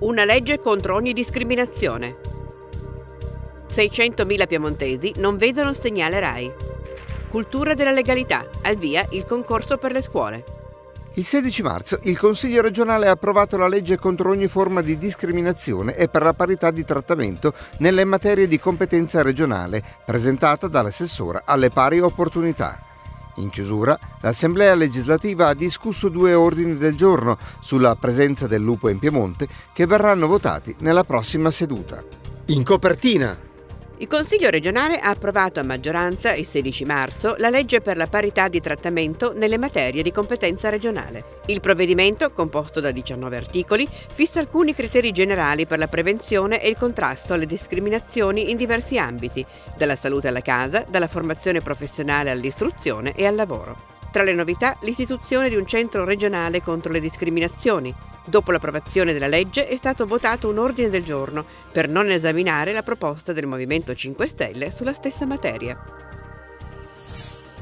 Una legge contro ogni discriminazione. 600.000 piemontesi non vedono segnale RAI. Cultura della legalità. Al via il concorso per le scuole. Il 16 marzo il Consiglio regionale ha approvato la legge contro ogni forma di discriminazione e per la parità di trattamento nelle materie di competenza regionale, presentata dall'assessora alle pari opportunità. In chiusura, l'Assemblea legislativa ha discusso due ordini del giorno sulla presenza del lupo in Piemonte che verranno votati nella prossima seduta. In copertina il Consiglio regionale ha approvato a maggioranza il 16 marzo la legge per la parità di trattamento nelle materie di competenza regionale. Il provvedimento, composto da 19 articoli, fissa alcuni criteri generali per la prevenzione e il contrasto alle discriminazioni in diversi ambiti, dalla salute alla casa, dalla formazione professionale all'istruzione e al lavoro. Tra le novità, l'istituzione di un centro regionale contro le discriminazioni, Dopo l'approvazione della legge è stato votato un ordine del giorno per non esaminare la proposta del Movimento 5 Stelle sulla stessa materia.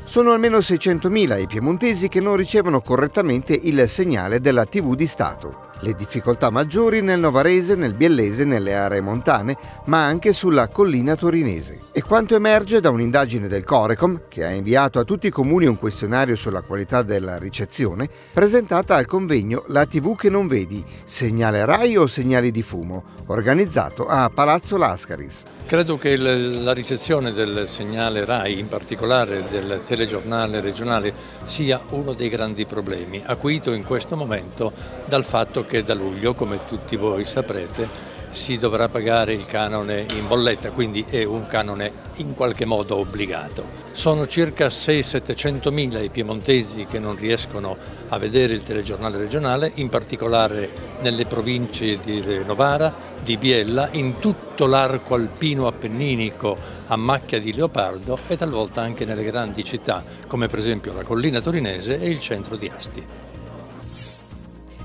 Sono almeno 600.000 i piemontesi che non ricevono correttamente il segnale della TV di Stato. Le difficoltà maggiori nel Novarese, nel Biellese, nelle aree montane, ma anche sulla collina torinese. E quanto emerge da un'indagine del Corecom, che ha inviato a tutti i comuni un questionario sulla qualità della ricezione, presentata al convegno La TV che non vedi, segnale RAI o segnali di fumo, organizzato a Palazzo Lascaris. Credo che la ricezione del segnale RAI, in particolare del telegiornale regionale, sia uno dei grandi problemi, acuito in questo momento dal fatto che da luglio, come tutti voi saprete, si dovrà pagare il canone in bolletta, quindi è un canone in qualche modo obbligato. Sono circa 600-700 mila i piemontesi che non riescono a vedere il telegiornale regionale, in particolare nelle province di Novara, di Biella, in tutto l'arco alpino appenninico a macchia di leopardo e talvolta anche nelle grandi città, come per esempio la collina torinese e il centro di Asti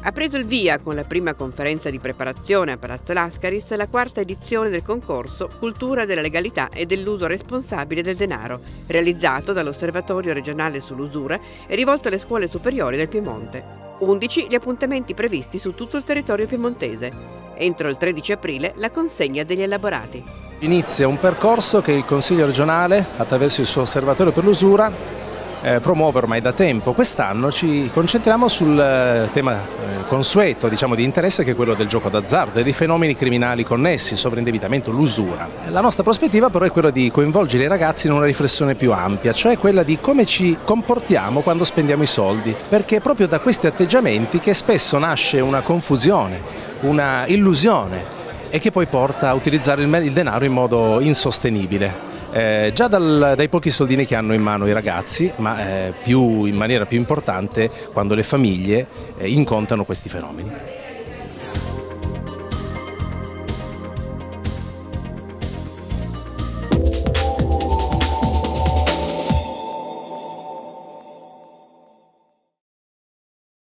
ha preso il via con la prima conferenza di preparazione a Palazzo Lascaris la quarta edizione del concorso Cultura della legalità e dell'uso responsabile del denaro, realizzato dall'Osservatorio regionale sull'usura e rivolto alle scuole superiori del Piemonte. 11 gli appuntamenti previsti su tutto il territorio piemontese. Entro il 13 aprile la consegna degli elaborati. Inizia un percorso che il Consiglio regionale, attraverso il suo osservatorio per l'usura, eh, promuove ormai da tempo. Quest'anno ci concentriamo sul eh, tema eh, consueto diciamo, di interesse che è quello del gioco d'azzardo e dei fenomeni criminali connessi, sovraindebitamento, l'usura. La nostra prospettiva però è quella di coinvolgere i ragazzi in una riflessione più ampia, cioè quella di come ci comportiamo quando spendiamo i soldi, perché è proprio da questi atteggiamenti che spesso nasce una confusione, una illusione e che poi porta a utilizzare il denaro in modo insostenibile eh, già dal, dai pochi soldini che hanno in mano i ragazzi, ma eh, più, in maniera più importante quando le famiglie eh, incontrano questi fenomeni.